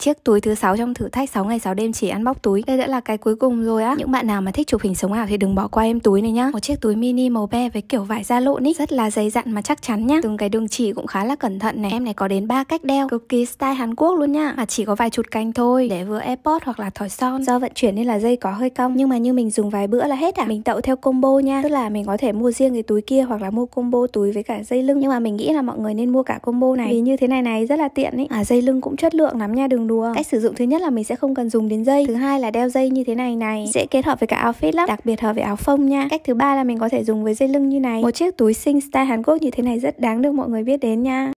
Chiếc túi thứ sáu trong thử thách 6 ngày 6 đêm chỉ ăn bóc túi. Đây đã là cái cuối cùng rồi á. Những bạn nào mà thích chụp hình sống ảo thì đừng bỏ qua em túi này nhá. Một chiếc túi mini màu be với kiểu vải da lộn ý. Rất là dày dặn mà chắc chắn nhá. Từng cái đường chỉ cũng khá là cẩn thận này. Em này có đến ba cách đeo. Cực kỳ style Hàn Quốc luôn nhá. Mà chỉ có vài chụt cánh thôi. Để vừa airpod hoặc là thỏi son. Do vận chuyển nên là dây có hơi cong. Nhưng mà như mình dùng vài bữa là hết à. Mình tậu theo combo nha. Tức là mình có thể mua riêng cái túi kia Hoặc là mua combo túi với cả dây lưng. Nhưng mà mình nghĩ là mọi người nên mua cả combo này. Vì như thế này này rất là tiện ý. À dây lưng cũng chất lượng lắm nha. Đừng đùa. Cách sử dụng thứ nhất là mình sẽ không cần dùng đến dây. Thứ hai là đeo dây như thế này này. Dễ kết hợp với cả outfit lắm. Đặc biệt hợp với áo phông nha. Cách thứ ba là mình có thể dùng với dây lưng như này. Một chiếc túi xinh style Hàn Quốc như thế này rất đáng được mọi người biết đến nha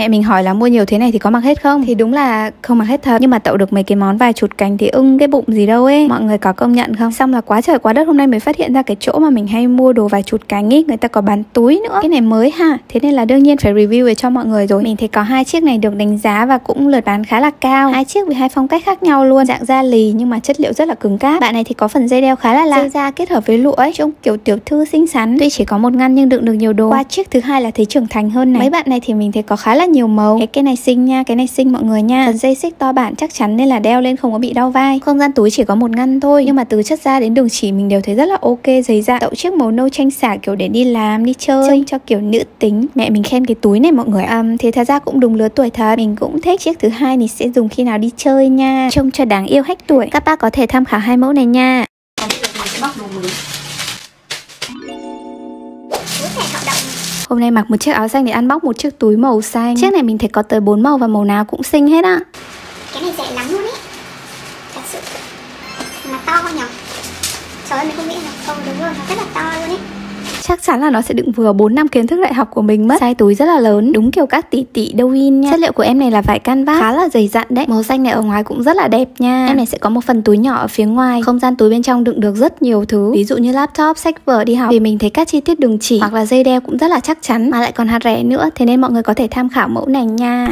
Mẹ mình hỏi là mua nhiều thế này thì có mặc hết không? Thì đúng là không mặc hết thật. Nhưng mà tậu được mấy cái món vài chụt cánh thì ưng cái bụng gì đâu ấy. Mọi người có công nhận không? Xong là quá trời quá đất hôm nay mới phát hiện ra cái chỗ mà mình hay mua đồ vài chụt cánh ấy Người ta có bán túi nữa. Cái này mới ha? Thế nên là đương nhiên phải review để cho mọi người rồi. Mình thấy có hai chiếc này được đánh giá và cũng lượt bán khá là cao. Hai chiếc với hai phong cách khác nhau luôn. Dạng da lì nhưng mà chất liệu rất là cứng cáp. Bạn này thì có phần dây đeo khá là lạ. Dây da kết hợp với lụa ấy Trông kiểu tiểu thư xinh xắn. Tuy chỉ có một ngăn nhưng đựng được nhiều đồ. Qua chiếc thứ hai là thấy trưởng thành hơn này. Mấy bạn này thì mình thấy có khá là nhiều màu. Cái cái này xinh nha cái này xinh mọi người nha. Phần dây xích to bản chắc chắn nên là đeo lên không có bị đau vai. Không gian túi chỉ có một ngăn thôi nhưng mà từ chất da đến đường chỉ mình đều thấy rất là ok giấy da đậu chiếc màu nâu tranh xả kiểu để đi làm đi chơi. Trông cho kiểu nữ tính. Mẹ mình khen cái túi này mọi người um, thì thật ra cũng đúng lứa tuổi thật. Mình cũng thích chiếc thứ hai thì sẽ dùng khi nào đi chơi nha. Trông cho đáng yêu hết tuổi. Các bác có thể tham khảo hai mẫu này nha. Bóc đồ mới Hôm nay mặc một chiếc áo xanh để ăn bóc một chiếc túi màu xanh. Chiếc này mình thấy có tới 4 màu và màu nào cũng xinh hết á Cái này rẻ lắm luôn ấy. Thật sự. Mà to nhỉ Trời ơi, mình không nghĩ là không đúng rồi. Nó rất là to luôn ấy chắc chắn là nó sẽ đựng vừa 4 năm kiến thức đại học của mình mất. Size túi rất là lớn. Đúng kiểu các tỷ tỷ đâu in nha. Chất liệu của em này là vải canvas. Khá là dày dặn đấy. Màu xanh này ở ngoài cũng rất là đẹp nha. Em này sẽ có một phần túi nhỏ ở phía ngoài. Không gian túi bên trong đựng được rất nhiều thứ. Ví dụ như laptop sách vở đi học. Vì mình thấy các chi tiết đường chỉ hoặc là dây đeo cũng rất là chắc chắn. Mà lại còn hạt rẻ nữa thế nên mọi người có thể tham khảo mẫu này nha